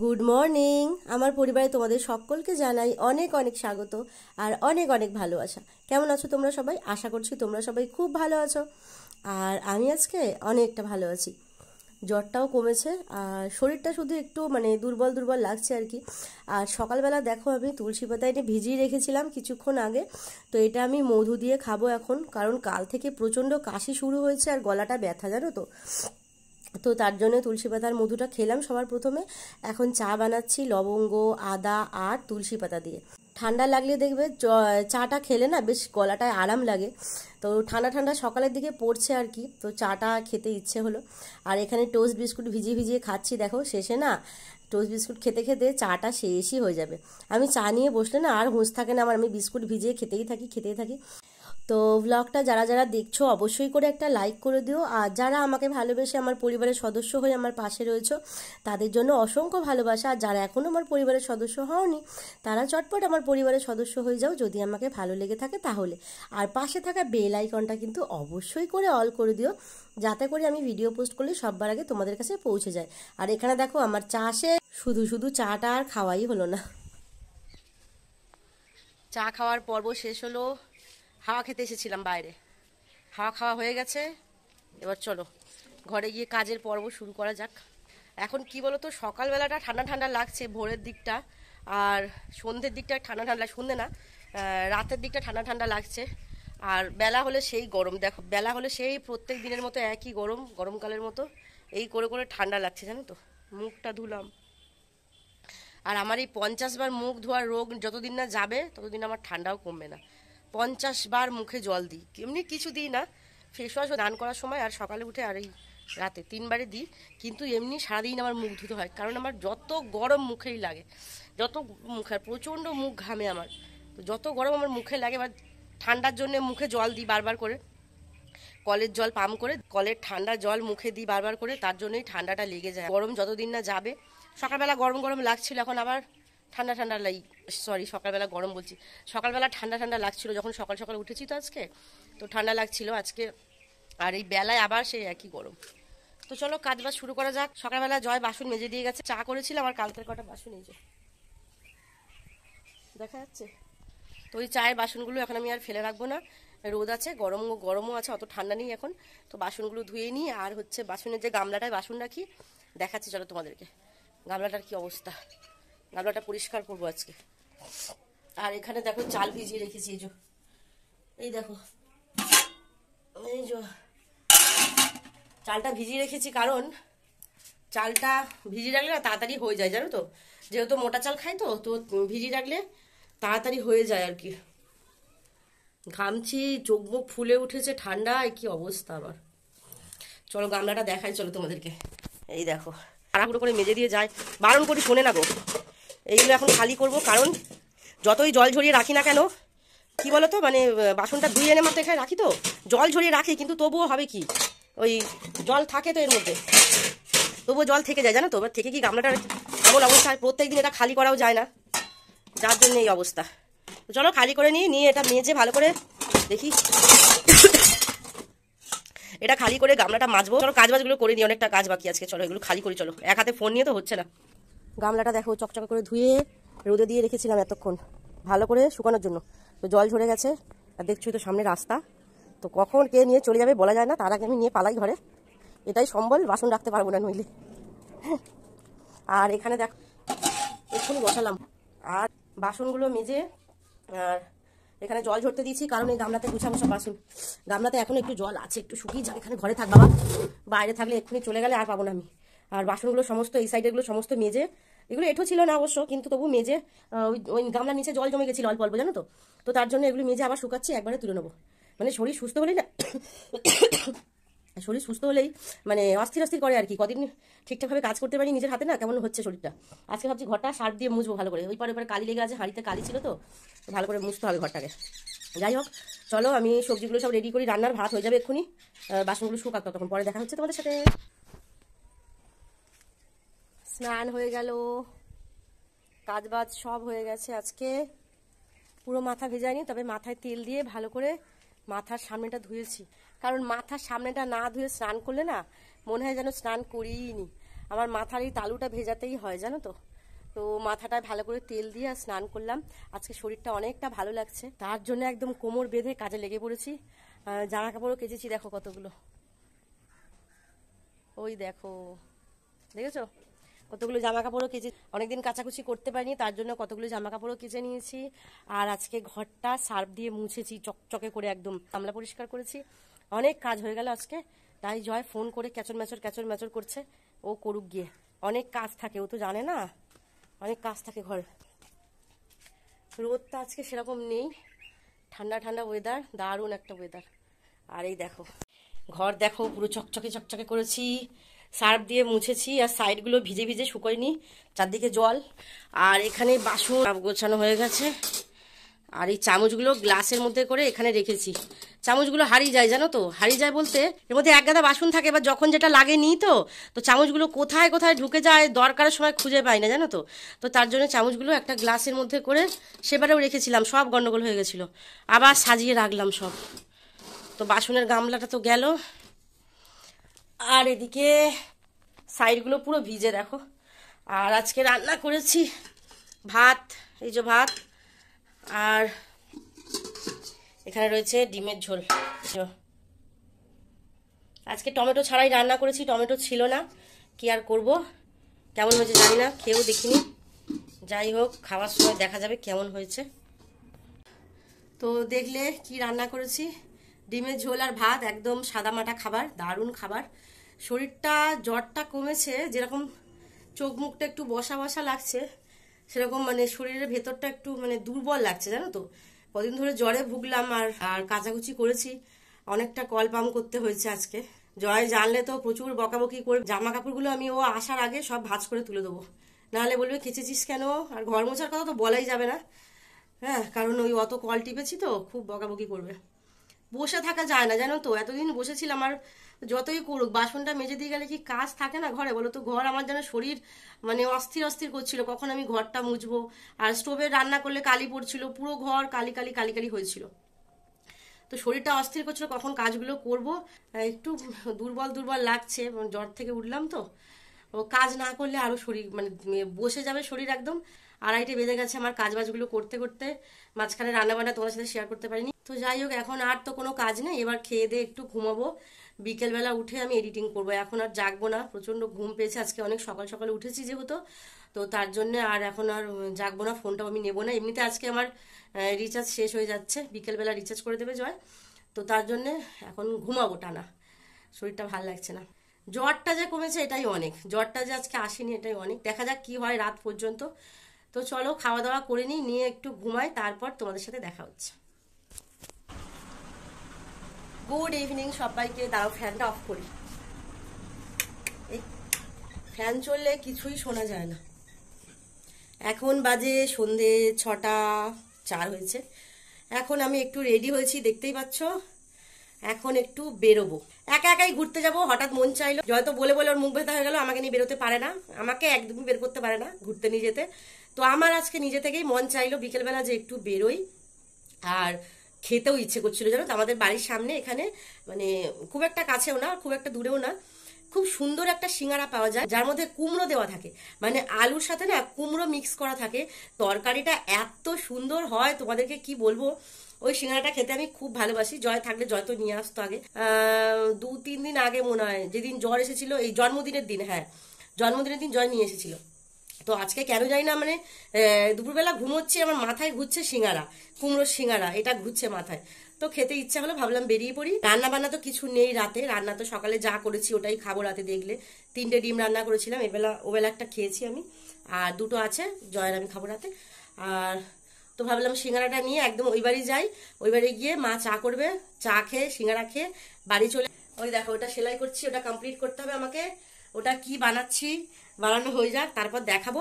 Good morning আমার পরিবারে তোমাদের সকলকে জানাই অনেক অনেক স্বাগত আর অনেক অনেক ভালোবাসা। কেমন আছো তোমরা সবাই? আশা করছি তোমরা সবাই খুব ভালো আছো। আর আমি আজকে অনেকটা ভালো আছি। জ্বরটাও কমেছে আর শরীরটা শুধু একটু মানে দুর্বল দুর্বল লাগছে আর কি। আর সকালবেলা দেখো আমি তুলসী পাতা এনে ভিজিয়ে রেখেছিলাম কিছুক্ষণ আগে। তো এটা আমি মধু দিয়ে খাব এখন। কারণ কাল থেকে প্রচণ্ড কাশি শুরু হয়েছে আর গলাটা ব্যথা, জানো তো? তো তার জন্য তুলসী পাতার মধুটা খেলাম সবার প্রথমে। এখন চা বানাচ্ছি, লবঙ্গ, আদা, আর তুলসী পাতা দিয়ে। ঠান্ডা লাগলে দেখবে চাটা খেলে না বেশ গলাটায় আরাম লাগে। তো ঠান্ডা ঠান্ডা সকালের দিকে পড়ছে আর কি, তো চাটা খেতে ইচ্ছে হলো। আর এখানে টোস্ট বিস্কুট ভিজিয়ে ভিজিয়ে খাচ্ছি, দেখো শেষে না টোস্ট বিস্কুট খেতে খেতে চাটা শেষই হয়ে যাবে। আমি চা নিয়ে বসলে না আর হুঁশ থাকে না, আমার আমি বিস্কুট ভিজিয়ে খেতেই থাকি খেতেই থাকি। তো ব্লগটা যারা যারা দেখছ অবশ্যই করে একটা লাইক করে দিও। আর যারা আমাকে ভালোবেসে আমার পরিবারের সদস্য হয়ে আমার পাশে রয়েছে, তাদের জন্য অসংখ্য ভালোবাসা। আর যারা এখনও আমার পরিবারের সদস্য হওনি, তারা চটপট আমার পরিবারের সদস্য হয়ে যাও যদি আমাকে ভালো লেগে থাকে তাহলে। আর পাশে থাকা বেল আইকনটা কিন্তু অবশ্যই করে অল করে দিও, যাতে করে আমি ভিডিও পোস্ট করলে সববার আগে তোমাদের কাছে পৌঁছে যায়। আর এখানে দেখো আমার চাষে শুধু শুধু চাটা আর খাওয়াই হলো না। চা খাওয়ার পর্ব শেষ হলো। হাওয়া খেতে এসেছিলাম বাইরে। হাওয়া খাওয়া হয়ে গেছে। এবার চলো, ঘরে গিয়ে কাজের পর্ব শুরু করা যাক। এখন কি বলতো, সকালবেলাটা ঠান্ডা ঠান্ডা লাগছে ভোরের দিকটা, আর সন্ধ্যের দিকটা ঠান্ডা ঠান্ডা সন্ধ্যে না রাতের দিকটা ঠান্ডা ঠান্ডা লাগছে। আর বেলা হলে সেই গরম, দেখো, বেলা হলে সেই প্রত্যেক দিনের মতো একই গরম, গরমকালের মতো, এই করে করে ঠান্ডা লাগছে, জানো তো, মুখটা ধুলাম। আর আমার এই পঞ্চাশ বার মুখ ধোয়ার রোগ যতদিন না যাবে, ততদিন আমার ঠান্ডাও কমবে না। পঞ্চাশ বার মুখে জল দিই। এমনি কিছু দিই না। ফেস ওয়াশও দান করার সময় আর সকালে উঠে আর এই রাতে তিনবারে দিই। কিন্তু এমনি সারাদিন আমার মুখ ধুতে হয়। কারণ আমার যত গরম মুখেই লাগে, যত মুখে প্রচণ্ড মুখ ঘামে আমার তো যত গরম আমার মুখে লাগে বা ঠান্ডার জন্য মুখে জল দিই বারবার করে। কলের জল পাম্প করে, কলের ঠান্ডা জল মুখে দিই বারবার করে, তার জন্যই ঠান্ডাটা লেগে যায়। গরম যতদিন না যাবে, সকালবেলা গরম গরম লাগছিল, এখন আবার ঠান্ডা ঠান্ডা লাই সরি সকালবেলা গরম বলছি। সকালবেলা ঠান্ডা ঠান্ডা লাগছিল যখন সকাল সকাল উঠেছি তো আজকে। তো ঠান্ডা লাগছিল আজকে। আর এই বেলায় আবার সেই একই গরম। তো চলো, কাজ বাজ শুরু করা যাক। সকালবেলা জয় বাসন মেজে দিয়ে গেছে। চা করেছিলাম আর কালকের কটা বাসন এই যে। দেখা যাচ্ছে? তো ওই চায়ের বাসনগুলো এখন আমি আর ফেলে রাখব না। রোদ আছে, গরম, গরমও আছে, অত ঠান্ডা নেই এখন। তো বাসনগুলো ধুয়ে নিই আর হচ্ছে বাসনের যে গামলাটায় বাসন রাখি, দেখাচ্ছি চলো তোমাদেরকে। গামলাটার কি অবস্থা? গামলাটা পরিষ্কার করব আজকে। আর এখানে দেখো চাল ভিজিয়ে রেখেছি, এই যে। এই দেখো। এই যে। চালটা ভিজিয়ে রেখেছি কারণ চালটা ভিজিয়ে রাখলে না তাড়াতাড়ি হয়ে যায়, জানো তো? যেহেতু মোটা চাল খাই তো তো ভিজিয়ে রাখলে তাড়াতাড়ি হয়ে যায় আর কি। ঘামছি, চোখ মুখ ফুলে উঠেছে ঠান্ডায় কি অবস্থা আমার চলো গামলাটা দেখাই, চলো তোমাদেরকে। এই দেখো। তাড়াহুড়ো করে মেজে দিয়ে যায়। বারণ করি, শোনে না গো। এইগুলো এখন খালি করব, কারণ যতই জল ঝরিয়ে রাখি না কেন, কি বলতো মানে বাসনটা ধুয়ে এনে মাত্র এখানে রাখি তো, জল ঝরিয়ে রাখি, কিন্তু তবুও হবে কি, ওই জল থাকে তো এর মধ্যে, তবুও জল থেকে যায়, জানো তো, এবার থেকে কি গামলাটার এমন অবস্থায় প্রত্যেক দিন এটা খালি করাও যায় না, যার জন্য এই অবস্থা। চলো খালি করে নিই, নিয়ে এটা মেজে ভালো করে দেখি, এটা খালি করে গামলাটা মাজবো। চলো কাজ বাজগুলো করে নিই, অনেকটা কাজ বাকি আজকে, চলো এগুলো খালি করি, চলো। এক হাতে ফোন নিয়ে তো হচ্ছে না। গামলাটা দেখো, চকচকা করে ধুয়ে রোদে দিয়ে রেখেছিলাম এতক্ষণ। ভালো করে শুকানোর জন্য। তো জল ঝরে গেছে, আর দেখছি তো সামনে রাস্তা। তো কখন কে নিয়ে চলে যাবে বলা যায় না, তার আগে আমি নিয়ে পালাই ঘরে। এটাই সম্বল, বাসন রাখতে পারব না নইলে। আর এখানে দেখ, এক্ষুনি বসালাম। আর বাসনগুলো মেজে, আর এখানে জল ঝরতে দিয়েছি, কারণ এই গামলাতে গুছাবো সব বাসন। গামলাতে এখন একটু জল আছে, একটু শুকিয়ে যায় এখানে ঘরে থাক বাবা। বাইরে থাকলে এক্ষুনি চলে গেলে আর পাবো না আমি। আর বাসনগুলো সমস্ত, এই সাইডেগুলো সমস্ত মেজে, এগুলো এঠো ছিল না অবশ্য, কিন্তু তবু মেজে ওই ওই গামলার নিচে জল জমে গেছিল অল্প অল্প, জানো তো? তো তার জন্য এগুলো মেজে আবার শুকাচ্ছি, একবারে তুলে নেব। মানে শরীর সুস্থ হলেই না, শরীর সুস্থ হলেই মানে অস্থির অস্থির করে আর কি, কদিন ঠিকঠাকভাবে কাজ করতে পারি নিজের হাতে না, কেমন হচ্ছে শরীরটা। আজকে ভাবছি ঘরটা সার দিয়ে মুছবো ভালো করে, ওই পরে পরে কালি লেগে আছে, হাঁড়িতে কালি ছিল তো ভালো করে মুছতে হবে ঘরটাকে। যাই হোক, চলো আমি সবজিগুলো সব রেডি করি, রান্নার ভাত হয়ে যাবে এক্ষুনি বাসনগুলো শুকাক তখন পরে দেখা হচ্ছে তোমাদের সাথে। স্নান হয়ে গেল। কাজ বাজ সব হয়ে গেছে আজকে। পুরো মাথা ভেজায়নি, তবে মাথায় তেল দিয়ে ভালো করে মাথার সামনেটা ধুয়েছি। কারণ মাথার সামনেটা না ধুয়ে স্নান করলে না মনে হয় যেন স্নান করিনি আমার মাথার এই তালুটা ভেজাতেই হয়, জানো তো? তো মাথাটা ভালো করে তেল দিয়ে আর স্নান করলাম। আজকে শরীরটা অনেকটা ভালো লাগছে। তার জন্য একদম কোমর বেঁধে কাজে লেগে পড়েছি। জামা কাপড়ও কেচেছি, দেখো কতগুলো। ওই দেখো। দেখেছ? কতগুলো জামা কাপড়ও কেচে অনেকদিন কাচাকুচি করতে পারিনি, তার জন্য কতগুলো জামা কাপড়ও কেচে নিয়েছি। আর আজকে ঘরটা সার্ফ দিয়ে মুছেছি, চকচকে করে একদম গামলা পরিষ্কার করেছি। অনেক কাজ হয়ে গেল আজকে, তাই জয় ফোন করে ক্যাচর ম্যাচর ক্যাচর ম্যাচর করছে, ও করুক গিয়ে। অনেক কাজ থাকে, ও তো জানে না, অনেক কাজ থাকে ঘরে। রোদটা আজকে সেরকম নেই, ঠান্ডা ঠান্ডা ওয়েদার দারুণ একটা ওয়েদার আর এই দেখো, ঘর দেখো, পুরো চকচকে চকচকে করেছি। সার্ফ দিয়ে মুছেছি আর সাইডগুলো ভিজে ভিজে শুকোয়নি, চারদিকে জল। আর এখানে বাসন গোছানো হয়ে গেছে। আর এই চামচগুলো গ্লাসের মধ্যে করে এখানে রেখেছি। চামচগুলো হারিয়ে যায়, জানো তো? হারিয়ে যায় বলতে এর মধ্যে এক গাদা বাসন থাকে, এবার যখন যেটা লাগে নিই তো তো চামচগুলো কোথায় কোথায় ঢুকে যায় দরকারের সময় খুঁজে পাই না, জানো তো? তো তার জন্য চামচগুলো একটা গ্লাসের মধ্যে করে সেবারেও রেখেছিলাম, সব গন্ডগোল হয়ে গেছিল। আবার সাজিয়ে রাখলাম সব। তো বাসনের গামলাটা তো গেল। আর এদিকে সাইডগুলো পুরো ভিজে, দেখো। আর আজকে রান্না করেছি ভাত, এই যে ভাত, আর এখানে রয়েছে ডিমের ঝোল। আজকে টমেটো ছাড়াই রান্না করেছি, টমেটো ছিল না, কি আর করব? কেমন হয়েছে জানি না, খেয়েও দেখিনি। যাই হোক, খাওয়ার সময় দেখা যাবে কেমন হয়েছে। তো দেখলে কি রান্না করেছি? ডিমের ঝোল আর ভাত, একদম সাদামাটা খাবার, দারুণ খাবার। শরীরটা জ্বরটা কমেছে, যেরকম চোখ মুখটা একটু বসা বসা লাগছে, সেরকম মানে শরীরের ভেতরটা একটু মানে দুর্বল লাগছে, জানো তো? কদিন ধরে জ্বরে ভুগলাম আর আর কাচাকুচি করেছি। অনেকটা কল পাম্প করতে হয়েছে আজকে। জয় জানলে তো প্রচুর বকাবকি করে জামা কাপড়গুলো আমি ও আসার আগে সব ভাঁজ করে তুলে দেবো। নাহলে বলবে কেচেছিস কেন? আর ঘর মোছার কথা তো বলাই যাবে না। হ্যাঁ কারণ ওই অত কল টিপেছি তো, খুব বকাবকি করবে। বসে থাকা যায় না, জানো তো? এতদিন বসেছিলাম আর যতই করুক, বাসনটা মেজে দিয়ে গেলে কি কাজ থাকে না ঘরে? বলো তো, ঘর আমার যেন শরীর মানে অস্থির অস্থির করছিল, কখন আমি ঘরটা মুছবো? আর স্টোভে রান্না করলে কালি পড়ছিল, পুরো ঘর কালি কালি কালি কালি হয়েছিল। তো শরীরটা অস্থির করছিল, কখন কাজগুলো করব? একটু দুর্বল দুর্বল লাগছে, জ্বর থেকে উঠলাম তো। কাজ না করলে আরও শরীর মানে বসে যাবে শরীর একদম। আড়াইটে বেঁধে গেছে আমার কাজ বাজগুলো করতে করতে। মাঝখানে রান্না বান্না তোমার সাথে শেয়ার করতে পারিনি। তো যাই হোক, এখন আর তো কোনো কাজ নেই। এবার খেয়ে দিয়ে একটু ঘুমাবো। বিকেলবেলা উঠে আমি এডিটিং করব। এখন আর জাগবো না। প্রচণ্ড ঘুম পেয়েছে। আজকে অনেক সকাল সকালে উঠেছি যেহেতু। তো তার জন্য আর এখন আর জাগবো না। ফোনটাও আমি নেব না। এমনিতে আজকে আমার রিচার্জ শেষ হয়ে যাচ্ছে। বিকেলবেলা রিচার্জ করে দেবে জয়। তো তার জন্যে এখন ঘুমাবো টানা। শরীরটা ভালো লাগছে না। জ্বরটা যে কমেছে এটাই অনেক। জ্বরটা যে আজকে আসেনি এটাই অনেক। দেখা যাক কি হয় রাত পর্যন্ত। তো চলো খাওয়া দাওয়া করে নিই, নিয়ে একটু ঘুমাই, তারপর তোমাদের সাথে দেখা হচ্ছে। গুড ইভিনিং সবাইকে, দাঁড়াও, ফ্যানটা অফ করি। এই ফ্যান চললে কিছুই শোনা যায় না। এখন বাজে সন্ধে ছটা, চার হয়েছে। এখন আমি একটু রেডি হয়েছি, দেখতেই পাচ্ছ। এখন একটু বেরোবো। একা একাই ঘুরতে যাব, হঠাৎ মন চাইলো। হয়তো বলে বলে ওর মুখ ব্যথা হয়ে গেল, আমাকে নিয়ে বেরোতে পারে না। আমাকে একদমই বের করতে পারে না ঘুরতে, নিয়ে যেতে। তো আমার আজকে নিজে থেকেই মন চাইলো বিকেলবেলা যে একটু বেরোই। আর খেতেও ইচ্ছে করছিল, জানো তো? আমাদের বাড়ির সামনে এখানে মানে খুব একটা কাছেও না, খুব একটা দূরেও না, খুব সুন্দর একটা সিঙ্গারা পাওয়া যায়, যার মধ্যে কুমড়ো দেওয়া থাকে। মানে আলুর সাথে না কুমড়ো মিক্স করা থাকে। তরকারিটা এত সুন্দর হয়, তোমাদেরকে কি বলব? ওই সিঙ্গারাটা খেতে আমি খুব ভালোবাসি। জয় থাকলে জয় তো নিয়ে আসতো আগে। দু তিন দিন আগে মনে হয়, যেদিন জ্বর এসেছিল, এই জন্মদিনের দিন হ্যাঁ জন্মদিনের দিন জয় নিয়ে এসেছিল। তো আজকে কেন জানি না মানে দুপুরবেলা ঘুমোচ্ছি, আমার মাথায় ঘুরছে সিঙ্গারা, কুমড়োর সিঙ্গারা, এটা ঘুরছে মাথায়। তো খেতে ইচ্ছা হলো, ভাবলাম বেরিয়ে পড়ি। রান্না বান্না তো কিছু নেই রাতে, রান্না তো সকালে যা করেছি ওটাই খাব রাতে দেখলে। তিনটে ডিম রান্না করেছিলাম, এবেলা, ওবেলা একটা খেয়েছি আমি। আর দুটো আছে, জয়ের আমি খাব রাতে। আর তো ভাবলাম সিঙ্গারাটা নিয়ে একদম ওই বাড়ি যাই। ওই বাড়ি গিয়ে মা চা করবে, চা খেয়ে সিঙ্গারা খেয়ে বাড়ি চলে ওই দেখো, ওটা সেলাই করছি, ওটা কমপ্লিট করতে হবে আমাকে। ওটা কি বানাচ্ছি? বানানো হয়ে যাক, তারপর দেখাবো।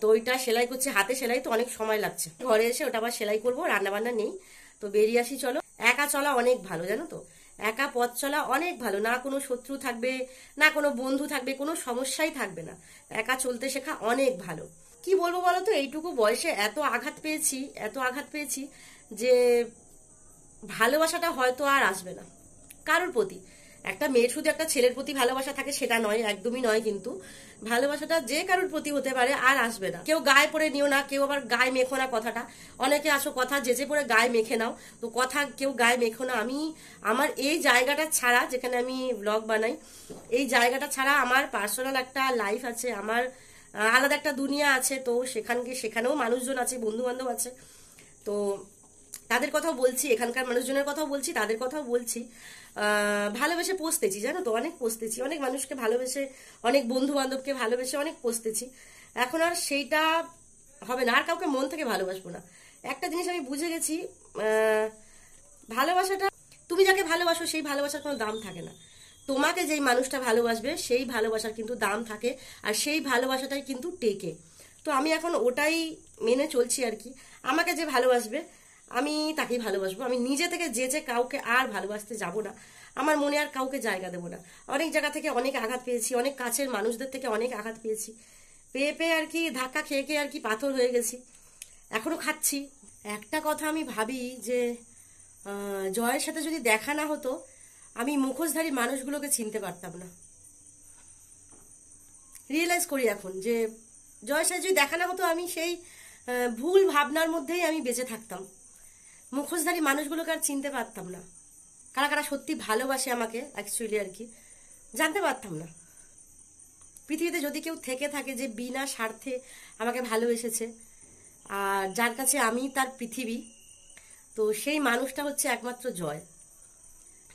তো ওইটা সেলাই করছি, হাতে সেলাই তো অনেক সময় লাগছে। ঘরে এসে ওটা আবার সেলাই করব রান্না বান্না নেই। তো বেরিয়ে আসি, চলো। একা চলা অনেক ভালো, জানো তো? একা পথ চলা অনেক ভালো। না কোনো শত্রু থাকবে, না কোনো বন্ধু থাকবে, কোনো সমস্যাই থাকবে না। একা চলতে শেখা অনেক ভালো। কি বলব বলো তো? এইটুকু বয়সে এত আঘাত পেয়েছি, এত আঘাত পেয়েছি যে ভালোবাসাটা হয়তো আর আসবে না। কারোর প্রতি। একটা মেয়ের শুধু একটা ছেলের প্রতি ভালোবাসা থাকে সেটা নয়, একদমই নয় কিন্তু। ভালোবাসাটা যে কারোর প্রতি হতে পারে আর আসবে না। কেউ গায়ে পরে নিও না, কেউ আবার গায়ে মেখো না কথাটা। অনেকে আসো কথা যেচে পড়ে গায়ে মেখে নাও। তো কথা, কেউ গায়ে মেখো না। আমি আমার এই জায়গাটা ছাড়া, যেখানে আমি ব্লগ বানাই, এই জায়গাটা ছাড়া আমার পার্সোনাল একটা লাইফ আছে, আমার আলাদা একটা দুনিয়া আছে। তো সেখানকে, সেখানেও মানুষজন আছে বন্ধু বান্ধব আছে। তো তাদের কথাও বলছি, এখানকার মানুষজনের কথাও বলছি, তাদের কথাও বলছি। ভালোবেসে পৌঁছতেছি জানো তো? অনেক পৌঁছতেছি অনেক মানুষকে ভালোবেসে, অনেক বন্ধু বান্ধবকে ভালোবেসে অনেক পৌঁছতেছি এখন আর সেইটা হবে না। আর কাউকে মন থেকে ভালোবাসবো না। একটা জিনিস আমি বুঝে গেছি ভালোবাসাটা, তুমি যাকে ভালোবাসো, সেই ভালোবাসার কোনো দাম থাকে না। তোমাকে যেই মানুষটা ভালোবাসবে, সেই ভালোবাসার কিন্তু দাম থাকে আর সেই ভালোবাসাটাই কিন্তু টেকে। তো আমি এখন ওটাই মেনে চলছি আর কি। আমাকে যে ভালোবাসবে আমি তাকেই ভালোবাসবো। আমি নিজে থেকে যে যে কাউকে আর ভালোবাসতে যাব না, আমার মনে আর কাউকে জায়গা দেবো না। অনেক জায়গা থেকে অনেক আঘাত পেয়েছি, অনেক কাছের মানুষদের থেকে অনেক আঘাত পেয়েছি। পেয়ে পেয়ে আর কি ধাক্কা খেয়ে খেয়ে আর কি পাথর হয়ে গেছি। এখনও খাচ্ছি। একটা কথা আমি ভাবি যে জয়ের সাথে যদি দেখা না হতো, আমি মুখোশধারী মানুষগুলোকে চিনতে পারতাম না। রিয়েলাইজ করি এখন যে, জয়ের সাথে যদি দেখা না হতো, আমি সেই ভুল ভাবনার মধ্যেই আমি বেঁচে থাকতাম। মুখোশধারী মানুষগুলোকে আর চিনতে পারতাম না। কারা কারা সত্যি ভালোবাসে আমাকে অ্যাকচুয়ালি আর কি, জানতে পারতাম না। পৃথিবীতে যদি কেউ থেকে থাকে যে বিনা স্বার্থে আমাকে ভালোবেসেছে, আর যার কাছে আমি তার পৃথিবী, তো সেই মানুষটা হচ্ছে একমাত্র জয়।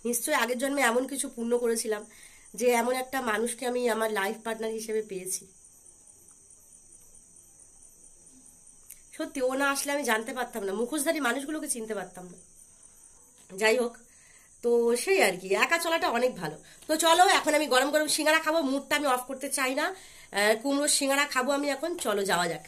নিশ্চয়ই আগের জন্মে এমন কিছু পূর্ণ করেছিলাম যে এমন একটা মানুষকে আমি আমার লাইফ পার্টনার হিসেবে পেয়েছি। সত্যি, ও না আসলে আমি জানতে পারতাম না। মুখোশধারী মানুষগুলোকে চিনতে পারতাম না। যাই হোক, তো সেই আর কি, একা চলাটা অনেক ভালো। তো চলো, এখন আমি গরম গরম সিঙ্গারা খাব, মুডটা আমি অফ করতে চাই না। কুমড়োর সিঙ্গারা খাব আমি এখন, চলো যাওয়া যাক।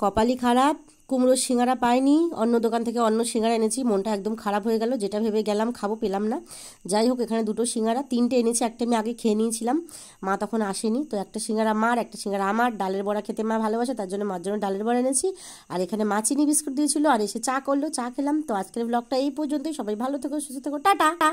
কপালি খারাপ। কুমড়োর সিঙ্গারা পাইনি, অন্য দোকান থেকে অন্য সিঙ্গারা এনেছি, মনটা একদম খারাপ হয়ে গেল, যেটা ভেবে গেলাম খাব, পেলাম না। যাই হোক, এখানে দুটো সিঙ্গারা, তিনটে এনেছি, একটা আমি আগে খেয়ে নিয়েছিলাম, মা তখন আসেনি, তো একটা সিঙ্গারা মার, একটা সিঙ্গারা আমার, ডালের বড়া খেতে মা ভালোবাসে, তার জন্য মার জন্য ডালের বড়া এনেছি, আর এখানে মা চিনি বিস্কুট দিয়েছিল, আর এসে চা করল, চা খেলাম, তো আজকের ব্লগটা এই পর্যন্তই, সবাই ভালো থেকো, সুস্থ থেকো, টাটা!